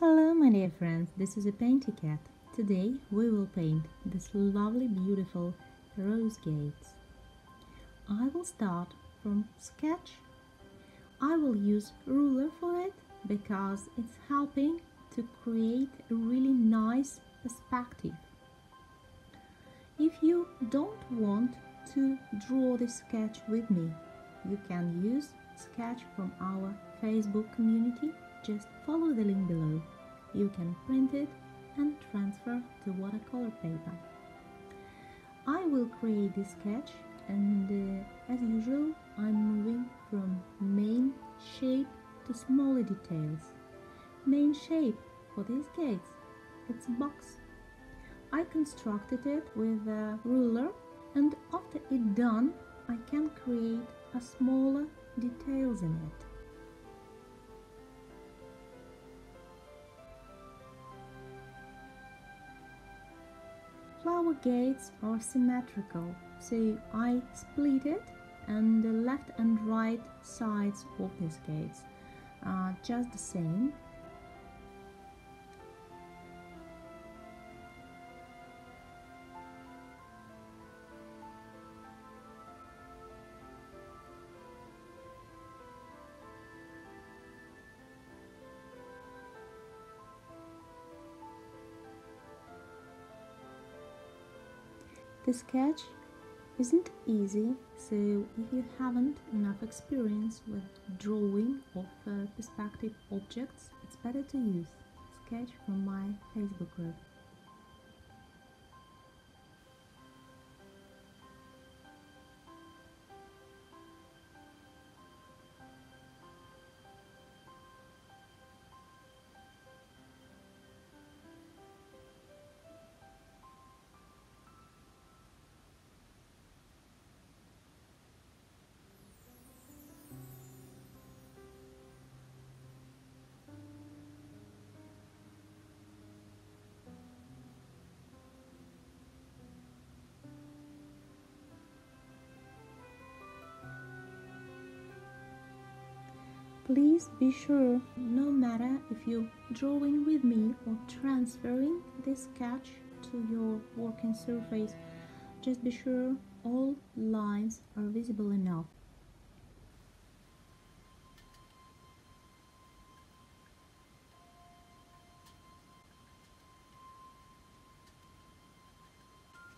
Hello my dear friends, this is a PaintyKat. Today we will paint this lovely beautiful rose gates. I will start from sketch. I will use ruler for it because it's helping to create a really nice perspective. If you don't want to draw the sketch with me, you can use sketch from our Facebook community just follow the link below. You can print it and transfer to watercolor paper. I will create this sketch and uh, as usual I'm moving from main shape to smaller details. Main shape for these gates, it's a box. I constructed it with a ruler and after it done I can create a smaller details in it. Flower gates are symmetrical, so I split it and the left and right sides of these gates are just the same The sketch isn't easy, so if you haven't enough experience with drawing of uh, perspective objects, it's better to use Sketch from my Facebook group. Be sure, no matter if you're drawing with me or transferring this sketch to your working surface, just be sure all lines are visible enough.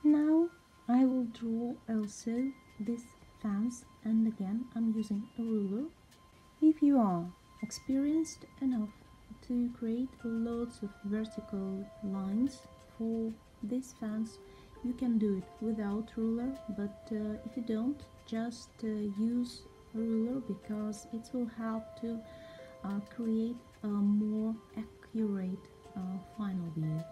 Now I will draw also this fence and again I'm using a ruler if you are experienced enough to create lots of vertical lines for this fence, you can do it without ruler, but uh, if you don't, just uh, use ruler because it will help to uh, create a more accurate uh, final view.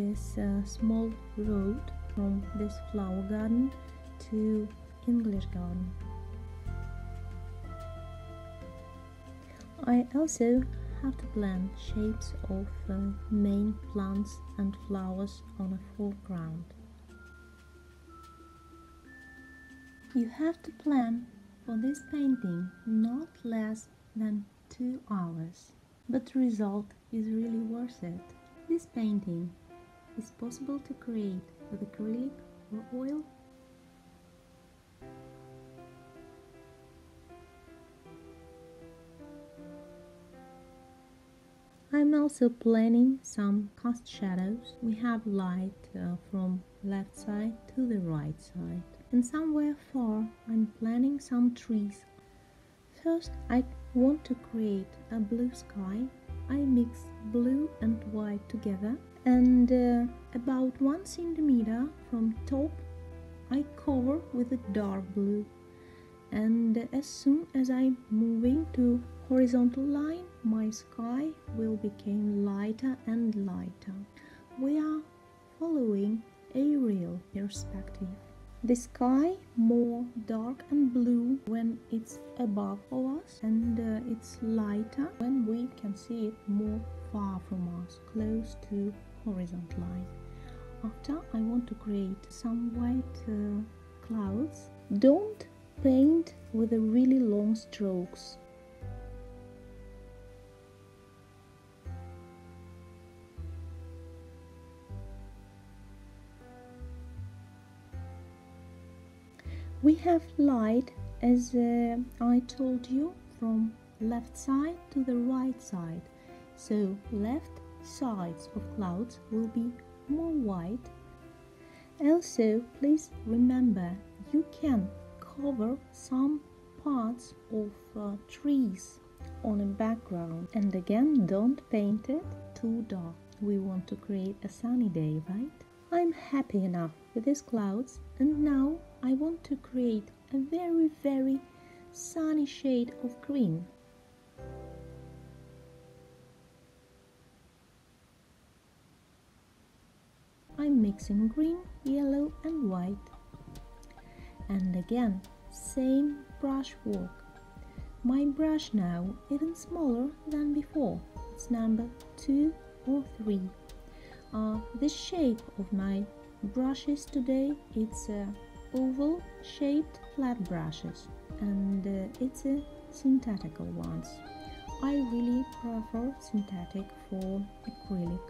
This uh, small road from this flower garden to English garden. I also have to plan shapes of uh, main plants and flowers on a foreground. You have to plan for this painting not less than two hours, but the result is really worth it. This painting is possible to create with acrylic or oil. I'm also planning some cast shadows. We have light uh, from left side to the right side. And somewhere far I'm planning some trees. First I want to create a blue sky I mix blue and white together and uh, about one centimeter from top I cover with a dark blue. And as soon as I'm moving to horizontal line my sky will become lighter and lighter. We are following a real perspective. The sky more dark and blue when it's above us and uh, it's lighter when we can see it more far from us close to horizontal line. After I want to create some white uh, clouds. Don't paint with really long strokes. We have light as uh, I told you from left side to the right side. So left sides of clouds will be more white. Also please remember you can cover some parts of uh, trees on a background. And again don't paint it too dark. We want to create a sunny day right? I'm happy enough with these clouds and now I want to create a very very sunny shade of green. I'm mixing green, yellow and white. And again, same brush work. My brush now even smaller than before. It's number 2 or 3 uh, the shape of my brushes today it's a oval shaped flat brushes and uh, it's a synthetical ones I really prefer synthetic for acrylic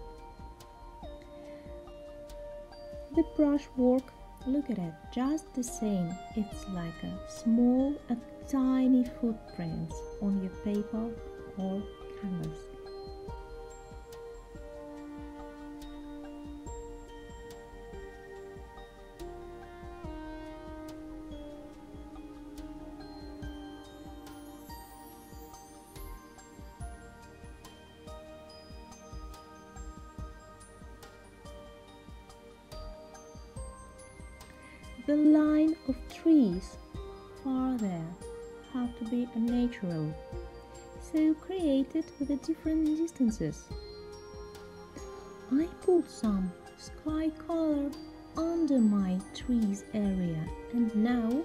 the brush work. Look at it just the same. It's like a small a tiny footprints on your paper or canvas created with the different distances. I put some sky color under my trees area and now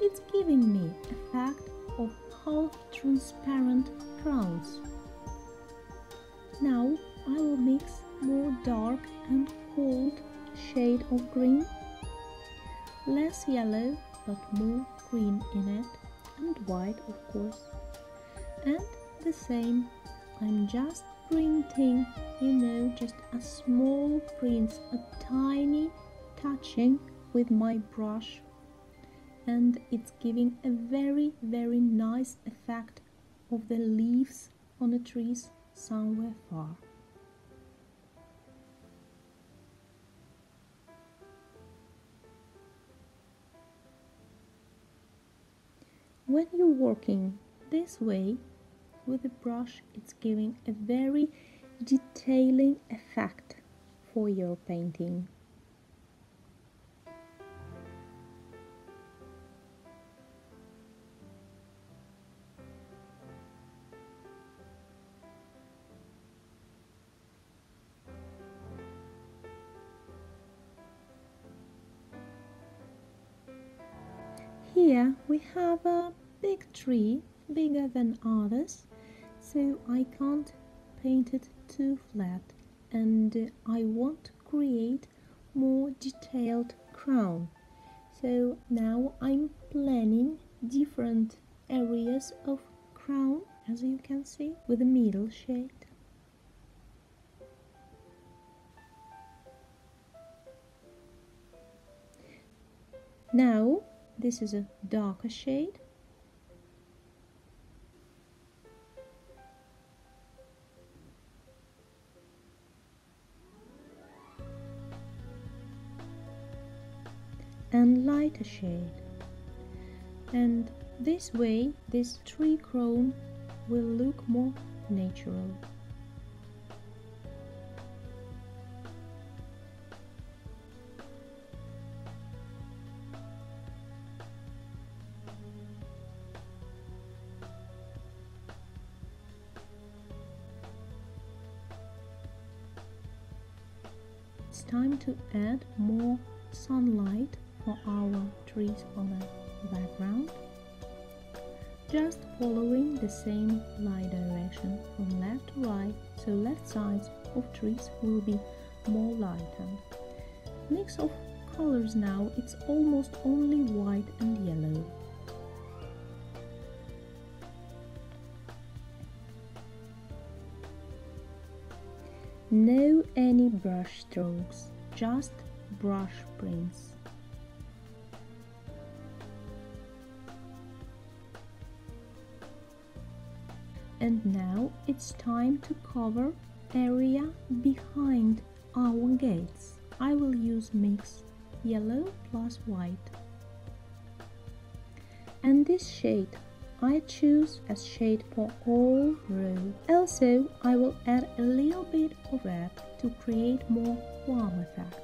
it's giving me effect of half transparent crowns. Now I will mix more dark and cold shade of green less yellow but more green in it and white of course and the same. I'm just printing you know just a small print a tiny touching with my brush. And it's giving a very very nice effect of the leaves on the trees somewhere far. When you're working this way with the brush it's giving a very detailing effect for your painting. Here we have a big tree, bigger than others, so I can't paint it too flat and I want to create more detailed crown. So now I'm planning different areas of crown as you can see with the middle shade. Now this is a darker shade and lighter shade. And this way, this tree crown will look more natural. It's time to add more sunlight for our trees on the background. Just following the same light direction from left to right, so left sides of trees will be more lightened. Mix of colors now, it's almost only white and yellow. No any brush strokes, just brush prints. And now it's time to cover area behind our gates. I will use mix yellow plus white. And this shade I choose as shade for all row. Also, I will add a little bit of red to create more warm effect.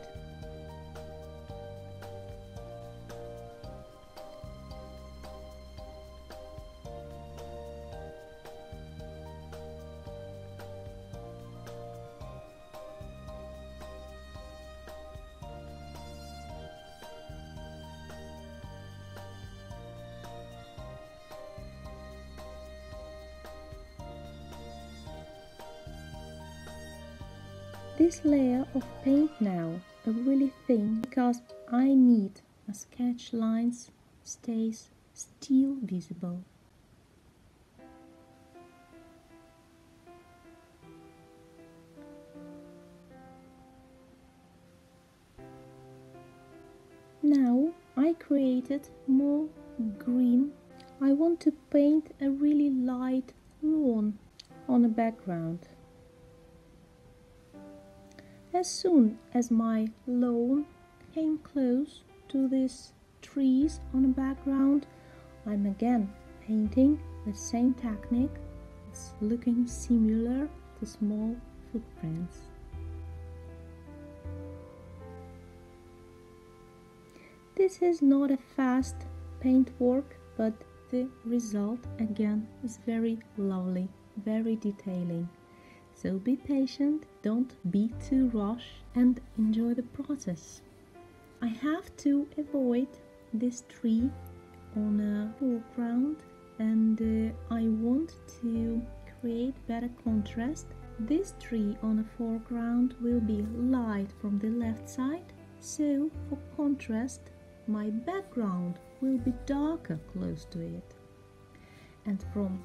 This layer of paint now a really thin because I need my sketch lines stays still visible. Now I created more green. I want to paint a really light lawn on the background. As soon as my lawn came close to these trees on the background, I'm again painting the same technique. It's looking similar to small footprints. This is not a fast paint work, but the result again is very lovely, very detailing. So be patient, don't be too rushed, and enjoy the process. I have to avoid this tree on a foreground and uh, I want to create better contrast. This tree on a foreground will be light from the left side, so for contrast my background will be darker close to it. And from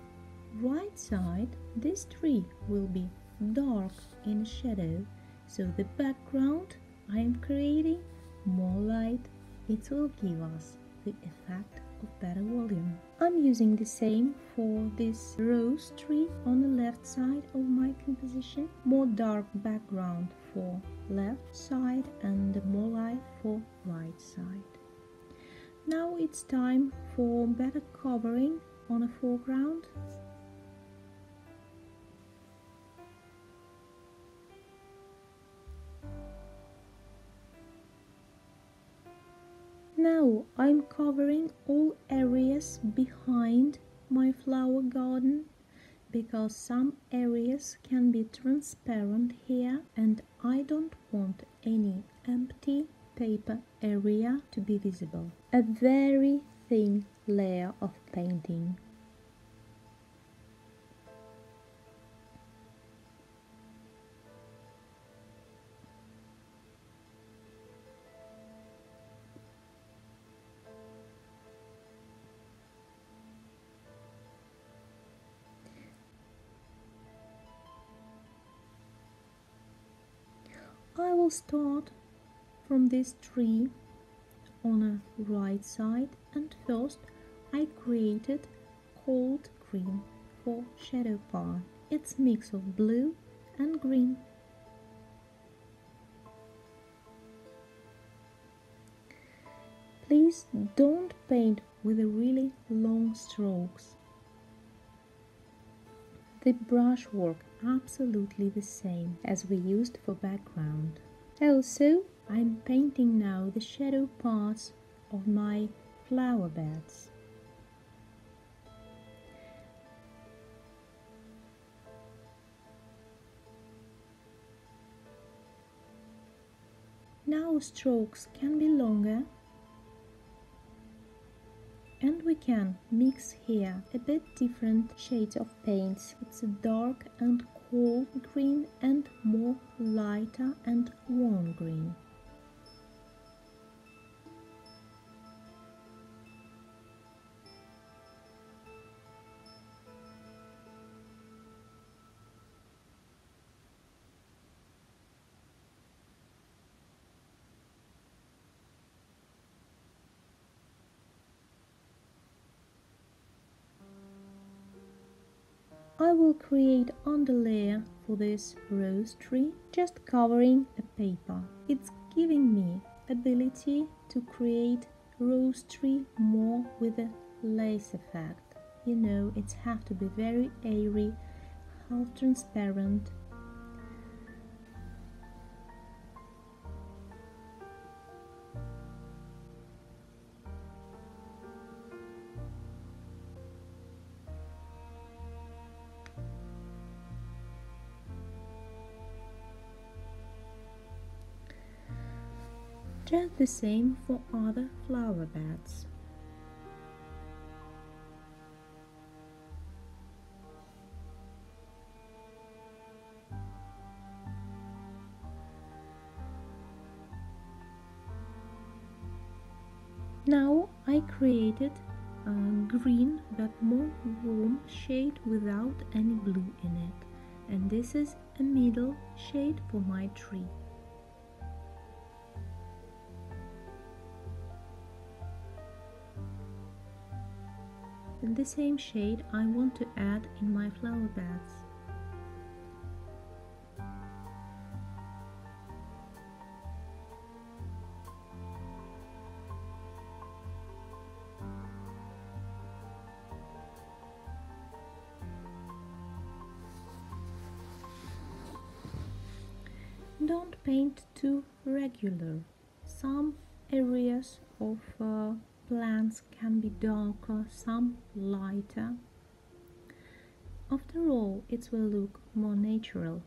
right side this tree will be dark in shadow so the background I am creating more light it will give us the effect of better volume. I'm using the same for this rose tree on the left side of my composition, more dark background for left side and more light for right side. Now it's time for better covering on a foreground Now I'm covering all areas behind my flower garden because some areas can be transparent here and I don't want any empty paper area to be visible. A very thin layer of painting. Will start from this tree on a right side and first I created cold green for shadow part. It's mix of blue and green. Please don't paint with really long strokes. The brushwork absolutely the same as we used for background. Also, I'm painting now the shadow parts of my flower beds. Now strokes can be longer and we can mix here a bit different shades of paints. It's a dark and cool green and more lighter and warm green. Will create underlayer for this rose tree just covering a paper. It's giving me ability to create rose tree more with a lace effect. You know, it have to be very airy, half transparent the same for other flower beds. Now I created a green but more warm shade without any blue in it and this is a middle shade for my tree. The same shade I want to add in my flower beds. Don't paint too regular. Some areas of uh, plants can be darker, some lighter. After all, it will look more natural.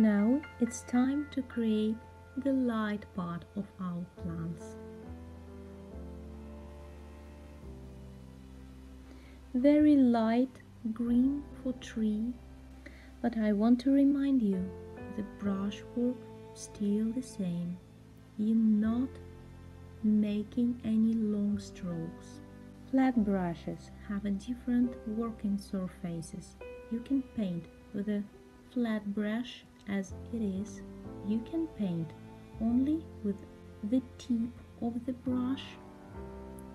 Now it's time to create the light part of our plants. Very light green for tree, but I want to remind you the brushwork still the same. You're not making any long strokes. Flat brushes have a different working surfaces. You can paint with a flat brush as it is, you can paint only with the tip of the brush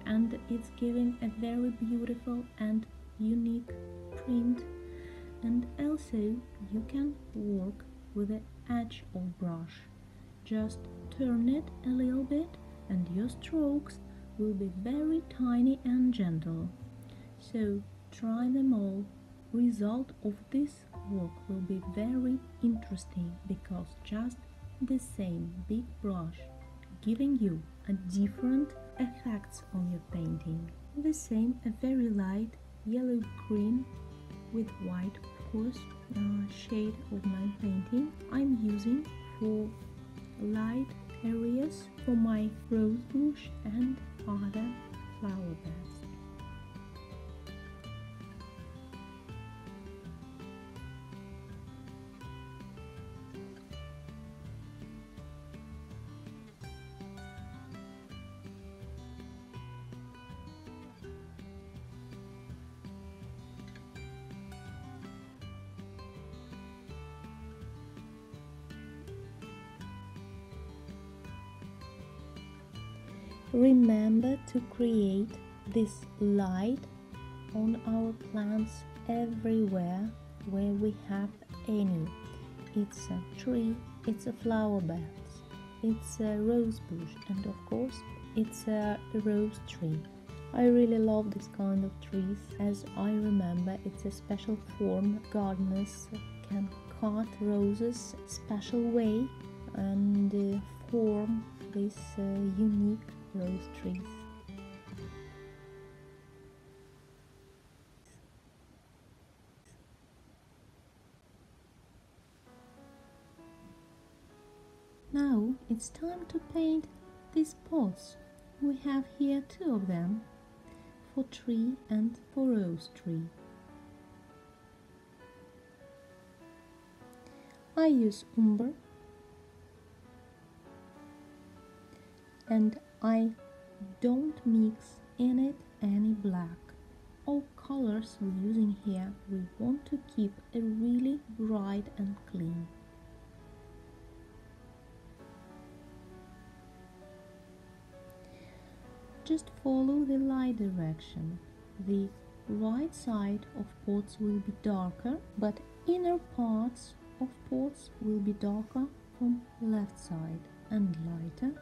and it's giving a very beautiful and unique print. And also you can work with the edge of brush. Just turn it a little bit and your strokes will be very tiny and gentle. So try them all result of this work will be very interesting because just the same big brush giving you a different effects on your painting. The same a very light yellow green with white of course uh, shade of my painting I'm using for light areas for my rose bush and other flower beds. Remember to create this light on our plants everywhere where we have any. It's a tree, it's a flower bed, it's a rose bush, and of course, it's a rose tree. I really love this kind of trees as I remember it's a special form gardeners can cut roses special way and uh, form this uh, unique rose trees. Now it's time to paint these pots. We have here two of them for tree and for rose tree. I use umber and I don't mix in it any black. All colors we're using here we want to keep it really bright and clean. Just follow the light direction. The right side of pots will be darker, but inner parts of pots will be darker from left side and lighter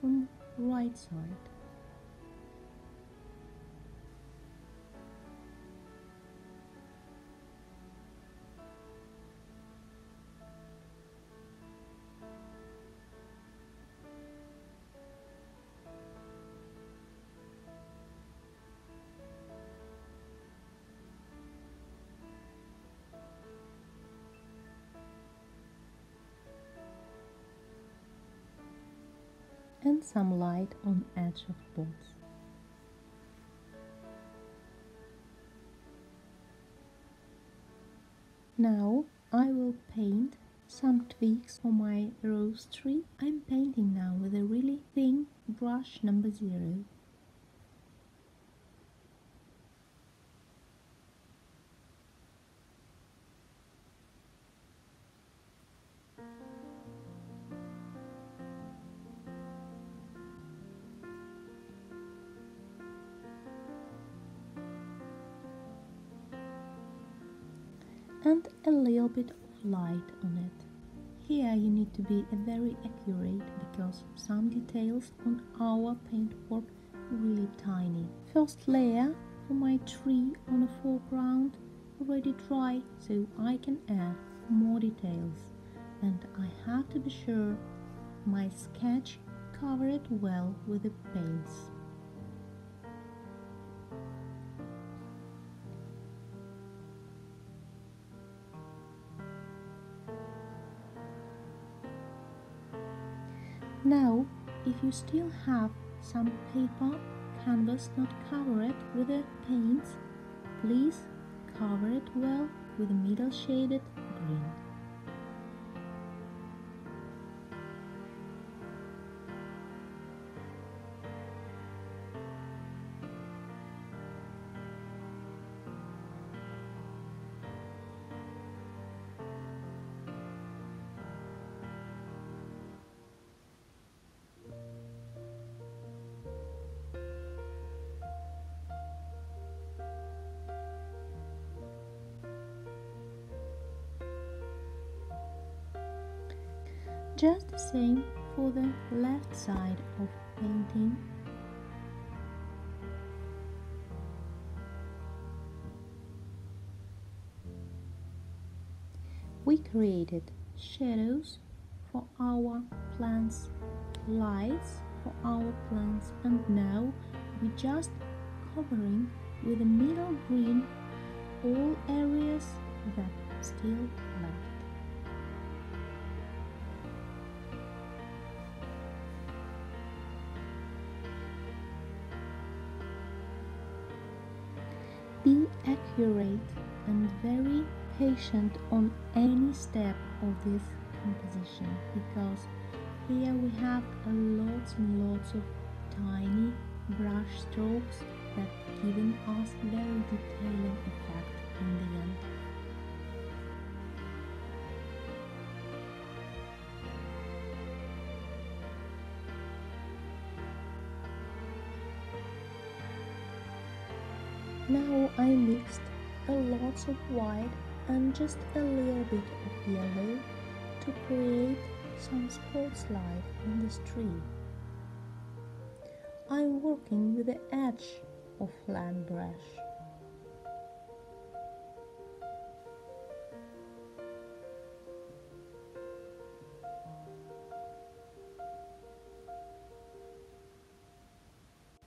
from right side. Some light on edge of pots. Now I will paint some twigs for my rose tree. I'm painting now with a really thin brush number zero. And a little bit of light on it. Here you need to be very accurate because some details on our paintwork really tiny. First layer for my tree on a foreground already dry so I can add more details and I have to be sure my sketch cover it well with the paints. Now, if you still have some paper canvas not covered with the paints, please cover it well with middle shaded Just the same for the left side of painting. We created shadows for our plants, lights for our plants and now we just covering with a middle green all areas that still left. Accurate and very patient on any step of this composition because here we have a lots and lots of tiny brush strokes that giving us very detailing effect in the end. Now I mixed a lot of white and just a little bit of yellow to create some sports light on this tree. I'm working with the edge of flat brush.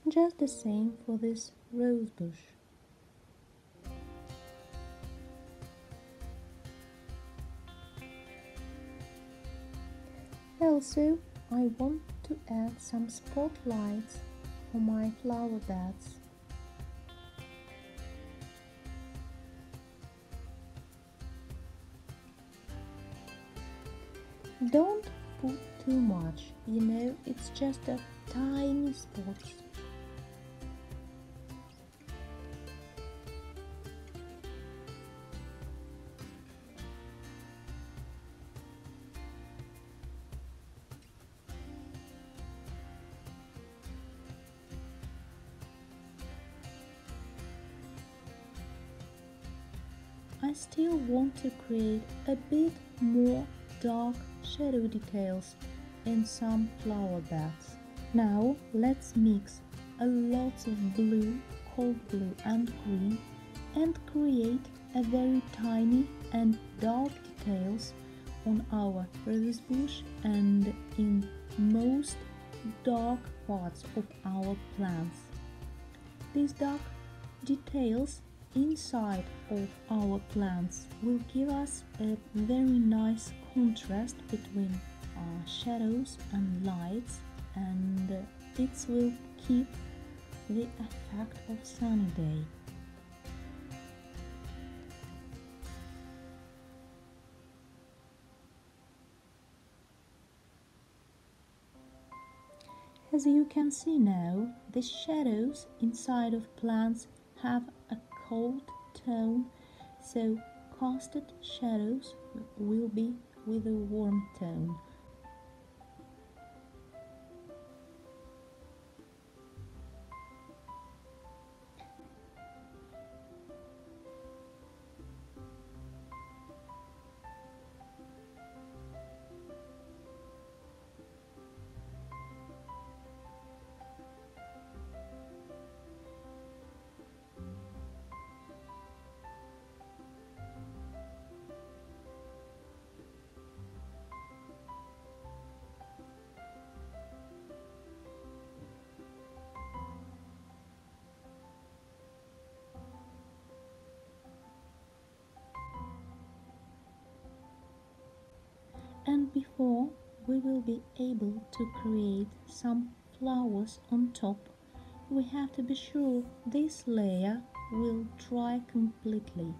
Just the same for this rose bush. Also, I want to add some spotlights for my flower beds. Don't put too much, you know, it's just a tiny spot. To create a bit more dark shadow details in some flower beds. Now let's mix a lot of blue, cold blue and green and create a very tiny and dark details on our rose bush and in most dark parts of our plants. These dark details inside of our plants will give us a very nice contrast between uh, shadows and lights and it will keep the effect of sunny day. As you can see now, the shadows inside of plants have cold tone, so casted shadows will be with a warm tone. Will be able to create some flowers on top. We have to be sure this layer will dry completely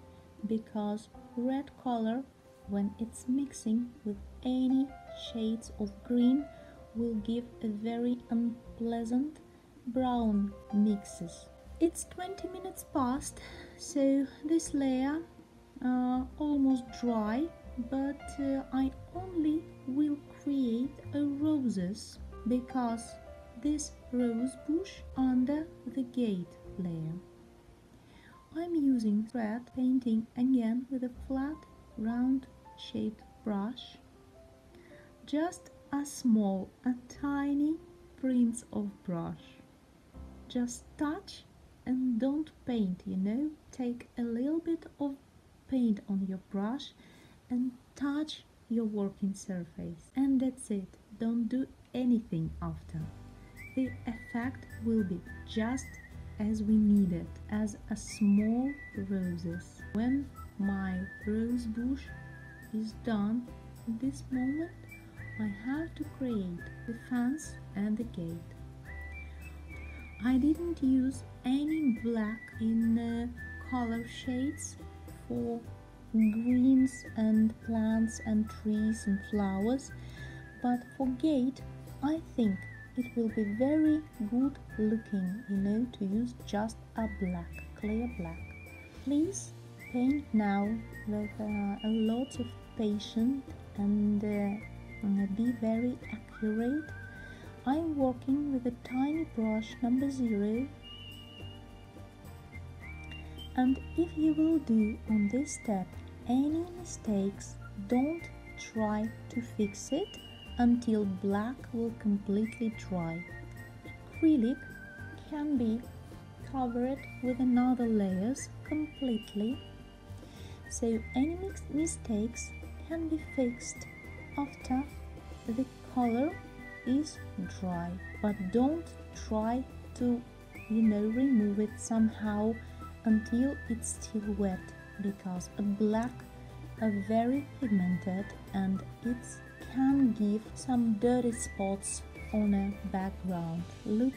because red color when it's mixing with any shades of green will give a very unpleasant brown mixes. It's 20 minutes past so this layer uh, almost dry but uh, I only will create a roses because this rose bush under the gate layer. I'm using thread painting again with a flat round shaped brush. Just a small a tiny prints of brush. Just touch and don't paint you know? Take a little bit of paint on your brush and touch your working surface. And that's it. Don't do anything after the effect will be just as we need it as a small roses. When my rose bush is done in this moment I have to create the fence and the gate. I didn't use any black in the color shades for greens and plants and trees and flowers. But for gate I think it will be very good looking you know to use just a black clear black. Please paint now with uh, a lot of patience and uh, be very accurate. I'm working with a tiny brush number zero And if you will do on this step any mistakes, don't try to fix it until black will completely dry. Acrylic can be covered with another layers completely so any mistakes can be fixed after the color is dry but don't try to you know remove it somehow until it's still wet because black are very pigmented and it can give some dirty spots on a background. Look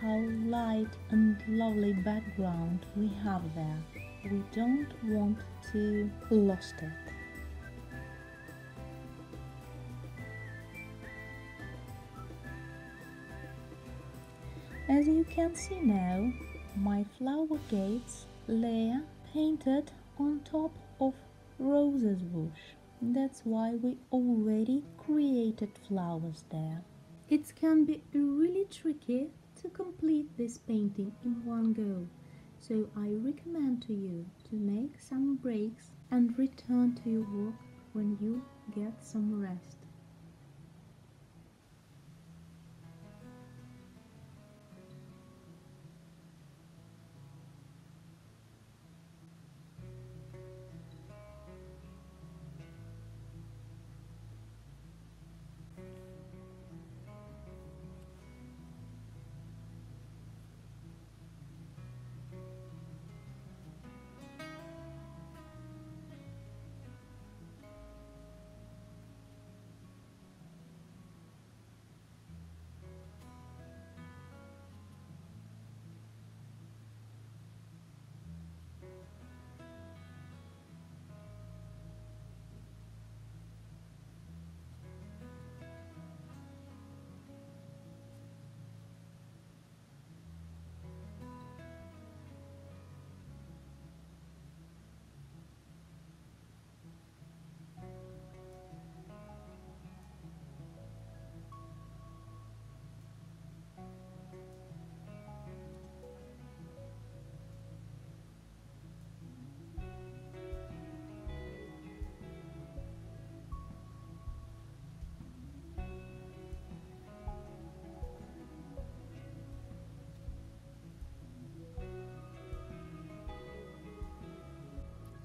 how light and lovely background we have there. We don't want to lost it. As you can see now, my flower gates layer painted on top of roses bush. That's why we already created flowers there. It can be really tricky to complete this painting in one go. So I recommend to you to make some breaks and return to your work when you get some rest.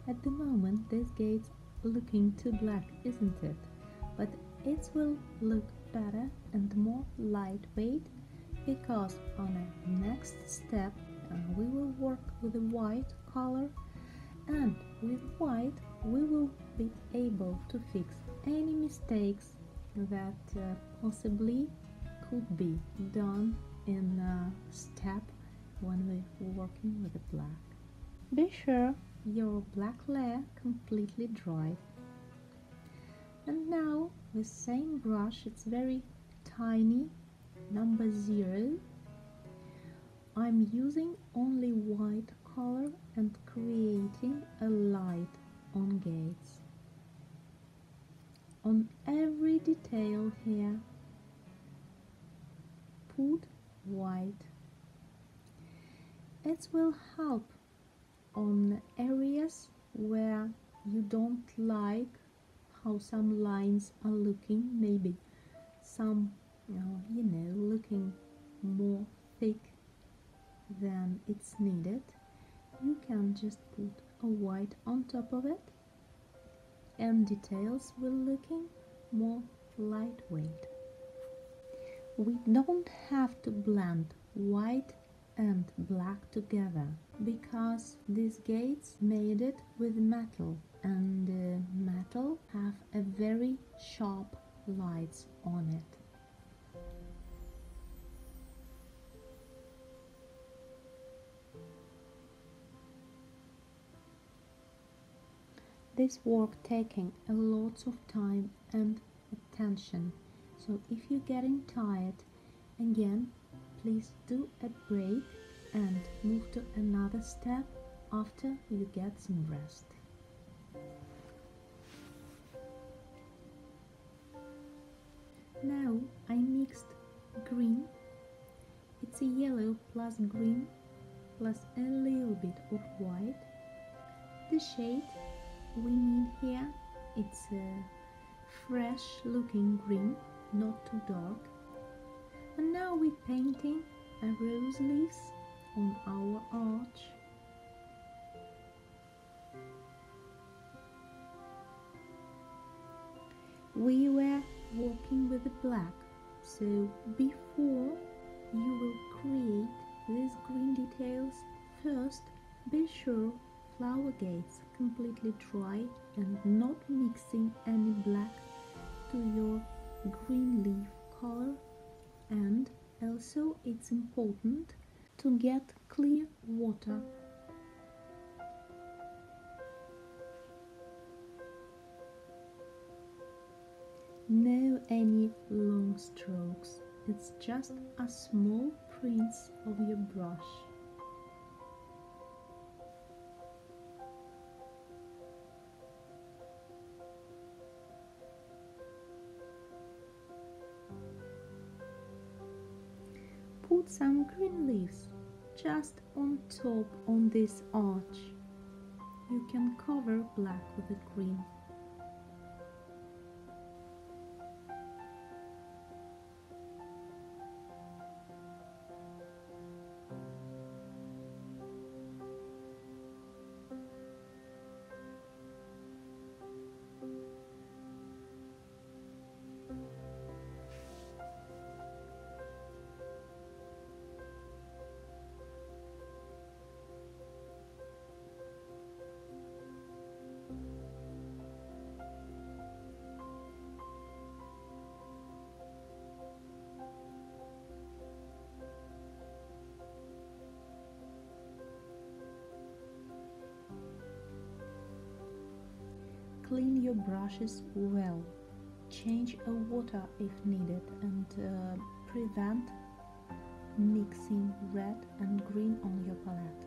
At the moment this gate's looking too black, isn't it? But it will look better and more lightweight because on the next step uh, we will work with a white color and with white we will be able to fix any mistakes that uh, possibly could be done in a step when we're working with the black. Be sure your black layer completely dry. And now with same brush, it's very tiny, number zero. I'm using only white color and creating a light on gates. On every detail here, put white. It will help on areas where you don't like how some lines are looking maybe some you know, looking more thick than it's needed you can just put a white on top of it and details will looking more lightweight. We don't have to blend white and black together because these gates made it with metal and uh, metal have a very sharp lights on it. This work taking a lot of time and attention so if you're getting tired again please do a break and move to another step after you get some rest. Now I mixed green, it's a yellow plus green plus a little bit of white the shade we need here, it's a fresh looking green, not too dark. And now we're painting a rose leaves on our arch. We were working with the black, so before you will create these green details, first be sure flower gates completely dry and not mixing any black to your green leaf color and also it's important to get clear water. No any long strokes. It's just a small prints of your brush. Put some green leaves just on top on this arch. You can cover black with the green. Clean your brushes well. Change a water if needed and uh, prevent mixing red and green on your palette.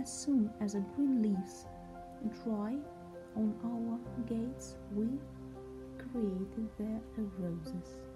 As soon as the green leaves dry on our gates, we create their roses.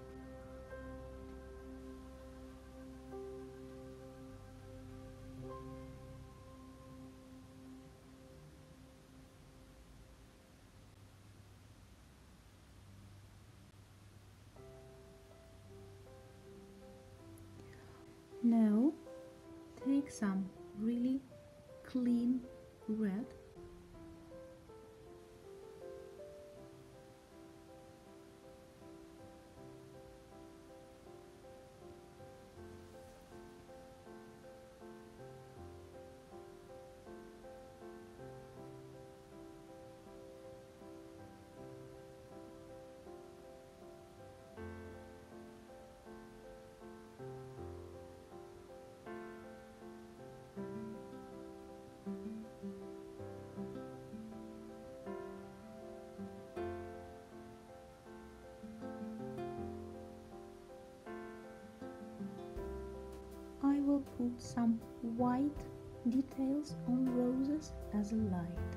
Will put some white details on roses as a light.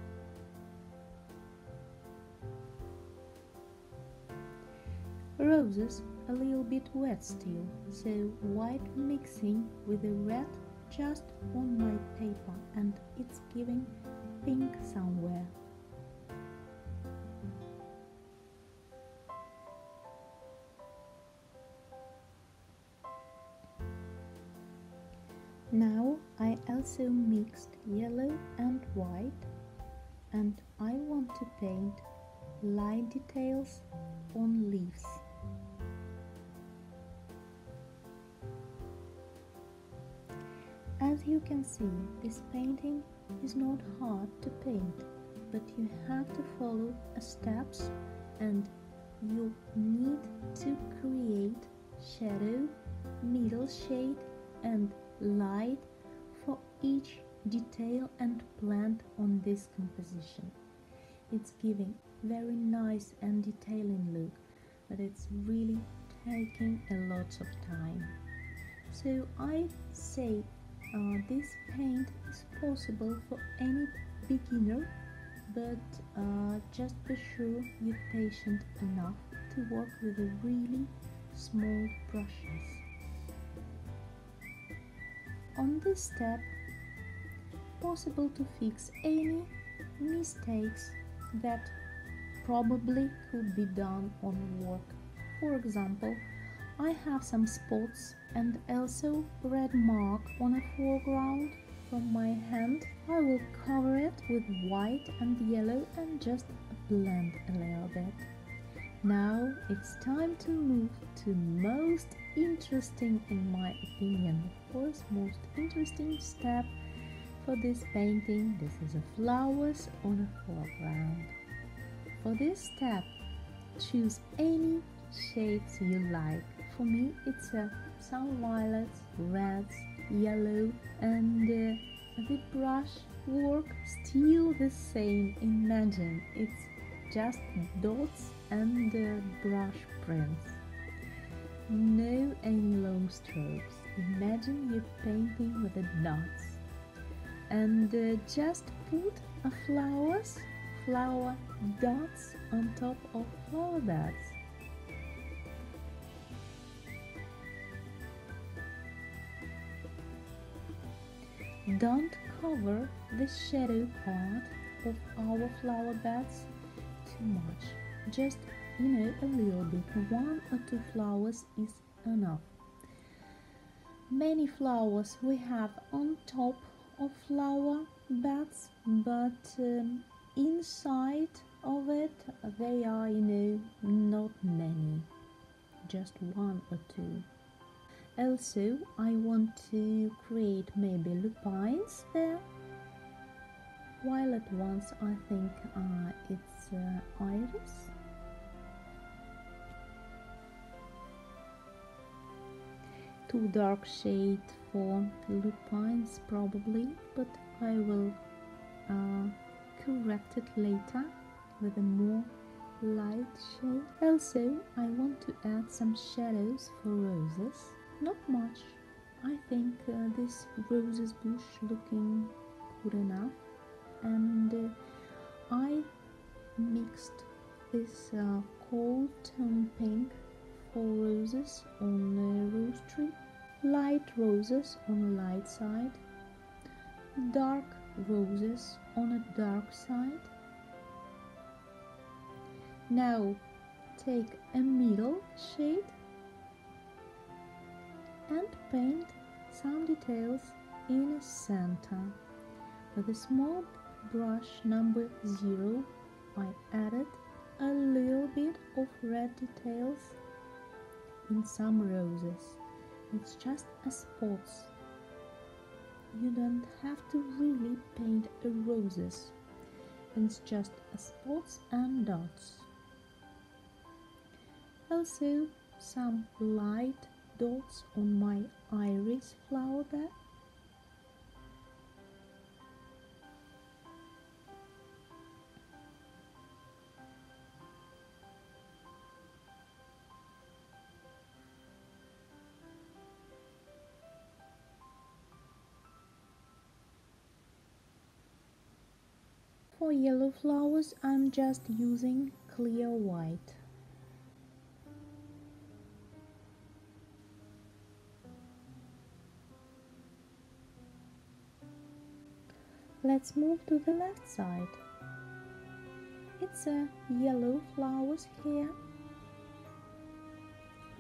Roses a little bit wet still, so white mixing with the red just on my paper and it's giving pink somewhere. Also mixed yellow and white and I want to paint light details on leaves. As you can see, this painting is not hard to paint, but you have to follow steps and you need to create shadow, middle shade and light each detail and plant on this composition. It's giving very nice and detailing look, but it's really taking a lot of time. So I say uh, this paint is possible for any beginner, but uh, just be sure you're patient enough to work with the really small brushes. On this step, possible to fix any mistakes that probably could be done on work. For example, I have some spots and also red mark on a foreground from my hand. I will cover it with white and yellow and just blend a little bit. Now it's time to move to most interesting in my opinion, of course, most interesting step for this painting. This is a flowers on a foreground. For this step, choose any shades you like. For me, it's a some violets, reds, yellow, and uh, the brush work still the same. Imagine it's just dots and uh, brush prints. No any long strokes. Imagine you're painting with the dots. And uh, just put a flowers, flower dots on top of flower dots. Don't cover the shadow part of our flower beds too much. Just, you know, a little bit. One or two flowers is enough. Many flowers we have on top of flower beds, but um, inside of it they are, you know, not many. Just one or two. Also, I want to create maybe lupines there. Violet ones, I think uh, it's uh, iris. Too dark shade for lupines probably, but I will uh, correct it later with a more light shade. Also, I want to add some shadows for roses not much. I think uh, this roses bush looking good enough and uh, I mixed this uh, cold tone pink for roses on the rose tree, light roses on light side, dark roses on a dark side. Now take a middle shade and paint some details in a center. With a small brush number 0 I added a little bit of red details in some roses. It's just a spots. You don't have to really paint roses. It's just a spots and dots. Also some light dots on my iris flower bed. For yellow flowers, I'm just using clear white. Let's move to the left side. It's a yellow flowers here.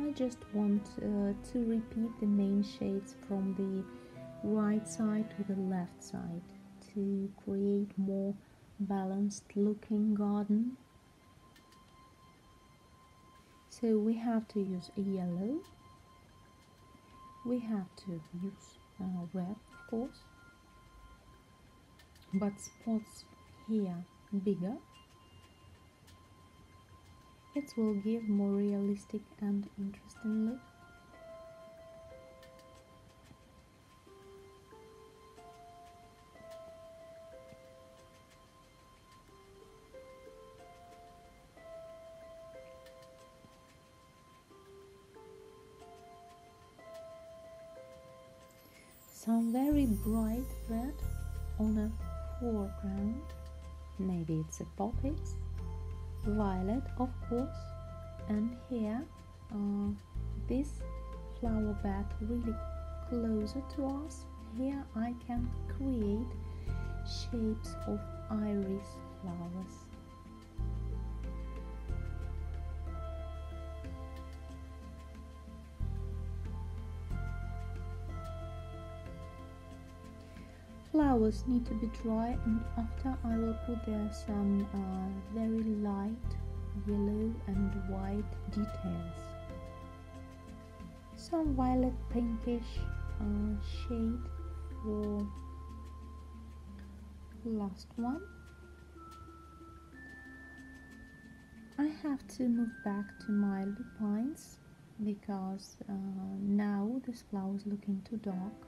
I just want uh, to repeat the main shades from the right side to the left side to create more balanced looking garden. So we have to use a yellow, we have to use uh, red of course, but spots here bigger. It will give more realistic and interesting look red on a foreground. Maybe it's a poppies, violet of course, and here uh, this flower bed really closer to us. Here I can create shapes of iris flowers. Flowers need to be dry and after I will put there some uh, very light yellow and white details. Some violet pinkish uh, shade for last one. I have to move back to my lupines because uh, now this flower is looking too dark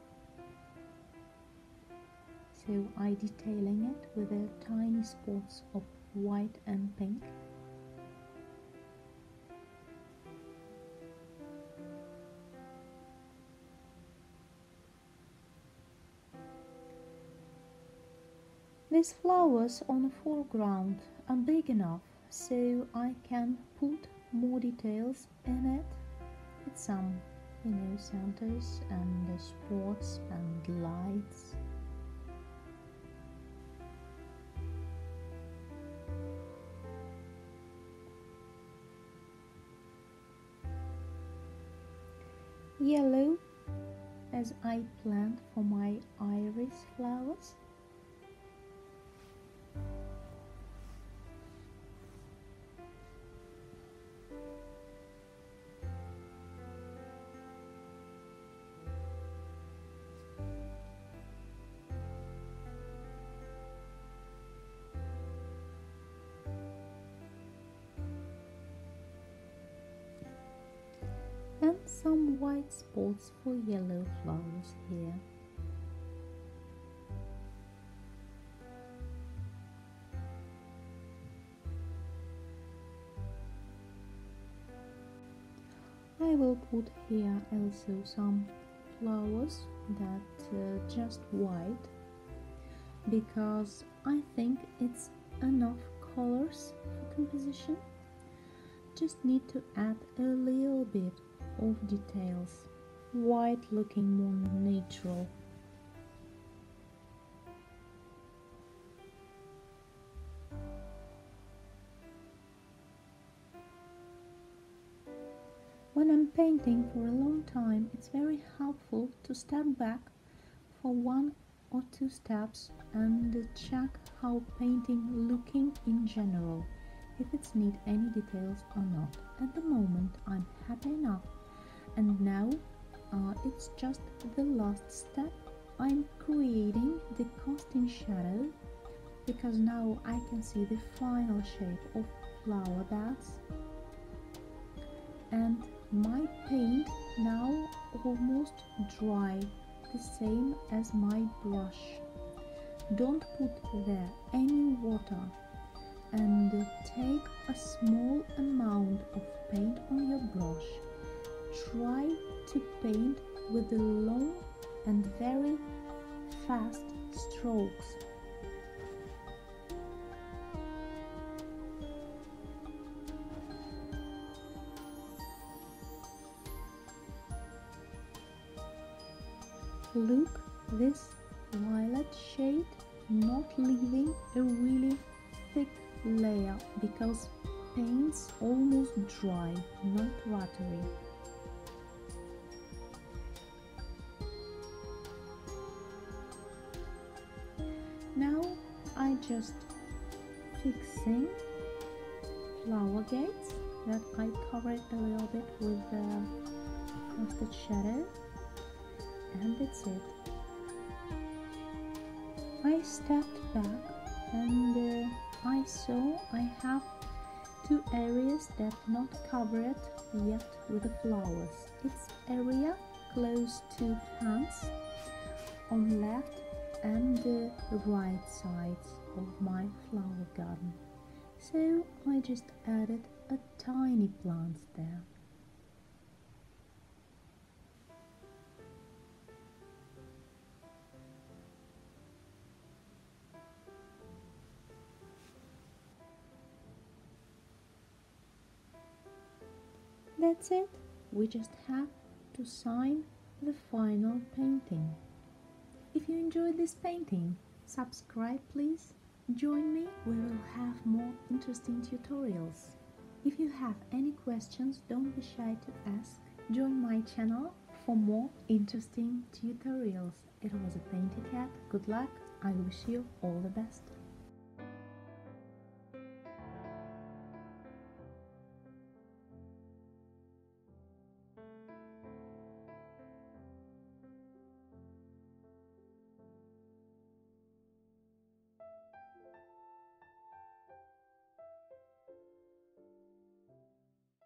so I detailing it with a tiny spots of white and pink. These flowers on the foreground are big enough so I can put more details in it. With some you know centers and the spots and lights yellow as I planned for my iris flowers white spots for yellow flowers here. I will put here also some flowers that uh, just white because I think it's enough colors for composition just need to add a little bit of details, white looking more natural. When I'm painting for a long time, it's very helpful to step back for one or two steps and check how painting looking in general, if it's need any details or not. At the moment, I'm happy enough and now uh, it's just the last step. I'm creating the casting shadow because now I can see the final shape of flower beds. And my paint now almost dry the same as my brush. Don't put there any water and take a small amount of paint on your brush try to paint with the long and very fast strokes. Look this violet shade not leaving a really thick layer because paint's almost dry, not watery. Just fixing flower gates that I covered a little bit with the casted shadow and that's it. I stepped back and uh, I saw I have two areas that not covered yet with the flowers. It's area close to hands on left and the right sides of my flower garden. So I just added a tiny plant there. That's it. We just have to sign the final painting. If you enjoyed this painting, Subscribe please. Join me, we will have more interesting tutorials. If you have any questions, don't be shy to ask. Join my channel for more interesting tutorials. It was a PaintyKat. Good luck. I wish you all the best.